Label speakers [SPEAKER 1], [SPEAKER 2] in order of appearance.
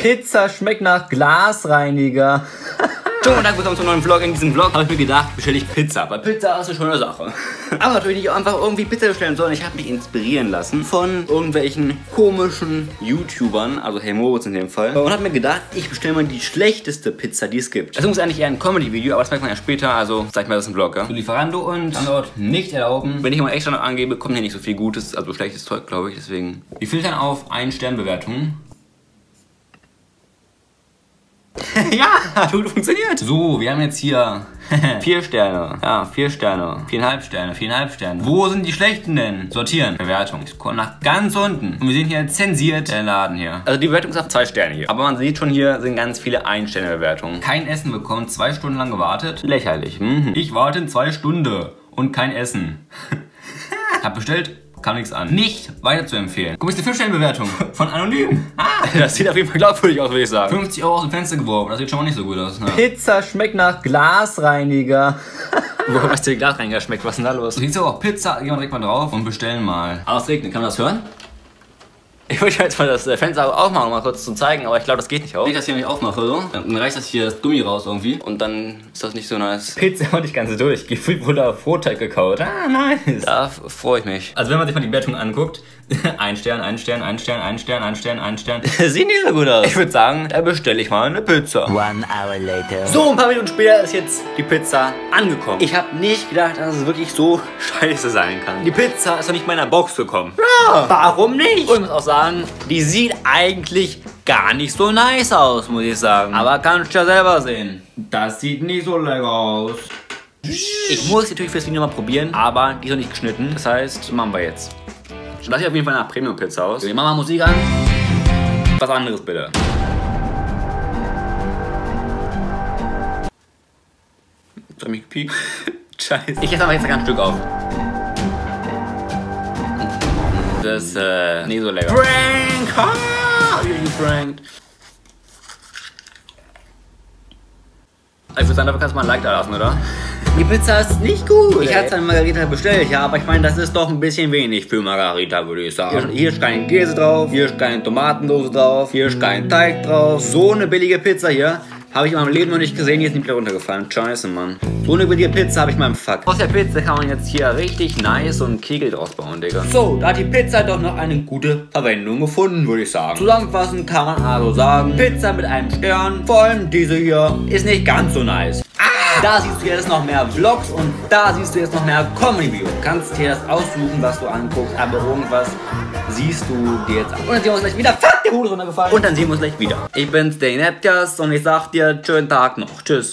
[SPEAKER 1] Pizza schmeckt nach Glasreiniger.
[SPEAKER 2] Ciao und willkommen zum neuen Vlog. In diesem Vlog habe ich mir gedacht, bestelle ich Pizza, weil Pizza ist eine schöne Sache. Aber natürlich nicht einfach irgendwie Pizza bestellen, sondern ich habe mich inspirieren lassen von irgendwelchen komischen YouTubern, also Hey Moritz in dem Fall. Und habe mir gedacht, ich bestelle mal die schlechteste Pizza, die es gibt. Das ist eigentlich eher ein Comedy-Video, aber das merkt man ja später, also sag ich mal, das ist ein Vlog, ja. So Lieferando und Standort nicht erlauben. Wenn ich mal extra noch angebe, kommt hier nicht so viel Gutes, also schlechtes Zeug, glaube ich, deswegen. Wir filtern auf ein Sternbewertungen. ja, gut funktioniert. So, wir haben jetzt hier vier Sterne. Ja, vier Sterne. Viereinhalb Sterne, viereinhalb Sterne. Wo sind die schlechten denn? Sortieren. Bewertung. Ich komme nach ganz unten. Und wir sehen hier zensiert der Laden hier. Also die Bewertung ist auf zwei Sterne hier. Aber man sieht schon hier sind ganz viele Ein-Sterne-Bewertungen. Kein Essen bekommen, zwei Stunden lang gewartet. Lächerlich. Mhm. Ich warte in zwei Stunden und kein Essen. Hab bestellt, kam nichts an. Nicht weiter zu empfehlen. Guck, ist eine 5-Sterne-Bewertung von Anonym. Ah, das sieht auf jeden Fall glaubwürdig aus, würde ich sagen. 50 Euro aus dem Fenster geworfen, das sieht schon mal nicht so gut aus. Ne?
[SPEAKER 1] Pizza schmeckt nach Glasreiniger.
[SPEAKER 2] Wo was der Glasreiniger schmeckt, was ist denn da los? Siehst du auch Pizza, gehen wir direkt mal drauf und bestellen mal. Ah, es regnet, kann man das hören? Ich wollte jetzt mal das äh, Fenster aufmachen, um mal kurz zu zeigen, aber ich glaube, das geht nicht auf. Wenn ich das hier nicht aufmache, so, dann reißt das hier das Gummi raus irgendwie und dann ist das nicht so nice.
[SPEAKER 1] Pizza war nicht ganz durch. Gefühlt wurde auf Vorteig gekaut. Ah, nice.
[SPEAKER 2] Da freue ich mich. Also wenn man sich mal die Wertung anguckt, ein Stern, ein Stern, ein Stern, ein Stern, ein Stern, ein Stern. Sieht nicht so gut aus. Ich würde sagen, da bestelle ich mal eine Pizza. One hour later. So, ein paar Minuten später ist jetzt die Pizza angekommen. Ich habe nicht gedacht, dass es wirklich so scheiße sein kann. Die Pizza ist doch nicht in meiner Box gekommen. Ja, warum nicht? Und ich muss auch sagen, die sieht eigentlich gar nicht so nice aus, muss ich sagen. Aber kannst du ja selber sehen. Das sieht nicht so lecker aus. Ich muss natürlich fürs Video mal probieren, aber die ist noch nicht geschnitten. Das heißt, machen wir jetzt. Das sieht auf jeden Fall nach Premium-Pizza aus. Wir machen mal Musik an. Was anderes bitte. Jetzt hab mich gepiekt. Scheiße. Ich esse aber jetzt ein ganzes Stück auf. Das ist äh, nicht so lecker. Prank! Ah, ich bin geprankt. Ich würde sagen, dafür kannst du mal ein Like da lassen, oder? Die Pizza ist nicht gut. Ich hatte eine Margarita bestellt, ja, aber ich meine, das ist doch ein bisschen wenig für Margarita, würde ich sagen. Hier, hier ist kein Käse drauf, hier ist keine Tomatendose drauf, hier ist kein Teig drauf. So eine billige Pizza hier habe ich in meinem Leben noch nicht gesehen, die ist nicht wieder runtergefallen. Scheiße, Mann. So eine billige Pizza habe ich mal im Fuck. Aus der Pizza kann man jetzt hier richtig nice und Kegel draus bauen, Digga. So, da hat die Pizza doch noch eine gute Verwendung gefunden, würde ich sagen. Zusammenfassend kann man also sagen, Pizza mit einem Stern, vor allem diese hier, ist nicht ganz so nice. Da siehst du jetzt noch mehr Vlogs und da siehst du jetzt noch mehr Comedy-Videos. Du kannst dir das aussuchen, was du anguckst, aber irgendwas siehst du dir jetzt an. Und dann sehen wir uns gleich wieder. Fuck, der Hut runtergefallen. Und dann sehen wir uns gleich wieder. Ich bin's, der Neptias und ich sag dir, schönen Tag noch. Tschüss.